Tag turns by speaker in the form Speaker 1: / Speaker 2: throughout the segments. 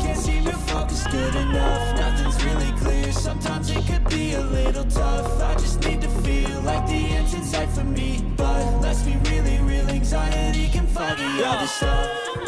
Speaker 1: can't seem to focus good enough. Nothing's really clear, sometimes it could be a little tough. I just need to feel like the end's in sight for me. But let's be really real, anxiety can foggy all this stuff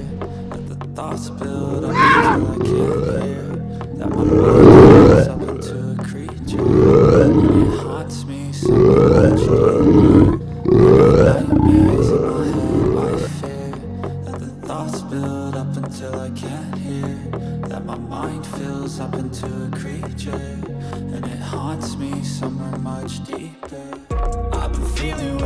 Speaker 2: That the thoughts build up until I can't hear That my mind up into a creature. And it haunts me so much. Nightmares in my head, I fear That the thoughts build up until I can't hear That my mind fills up into a creature. And it haunts me somewhere much deeper.
Speaker 1: I've been feeling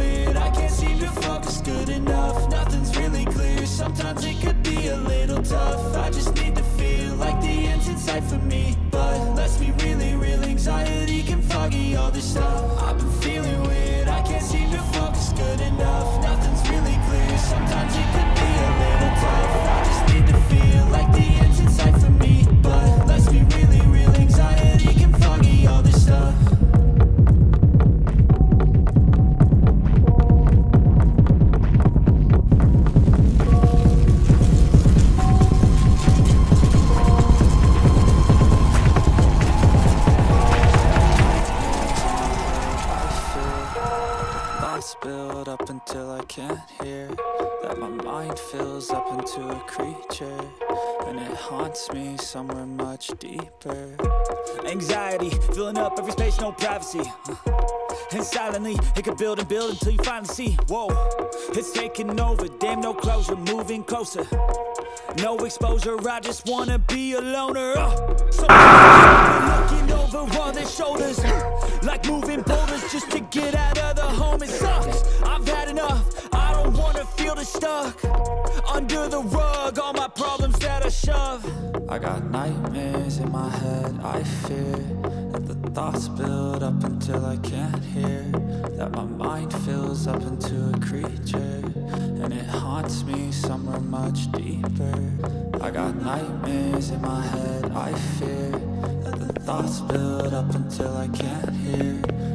Speaker 1: sometimes it could be a little tough. I just need to feel like the end's in sight for me. But let's be really real, anxiety can foggy all this stuff
Speaker 2: That my mind fills up into a creature And it haunts me somewhere much deeper.
Speaker 1: Anxiety, filling up every space, no privacy. Uh, And silently, it could build and build until you finally see. Whoa, it's taking over, damn no closure, moving closer. No exposure, I just wanna be a loner. Uh, So looking over all their shoulders Like moving boulders just to get out of the home. It sucks, I've had enough, stuck Under the rug, all my problems that I shove.
Speaker 2: I got nightmares in my head, I fear That the thoughts build up until I can't hear. That my mind fills up into a creature. And it haunts me somewhere much deeper. I got nightmares in my head, I fear That the thoughts build up until I can't hear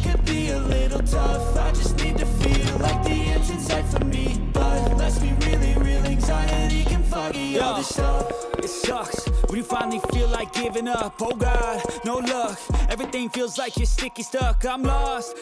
Speaker 1: all this stuff It sucks. When you finally feel like giving up. Oh God, no luck. Everything feels like you're sticky stuck. I'm lost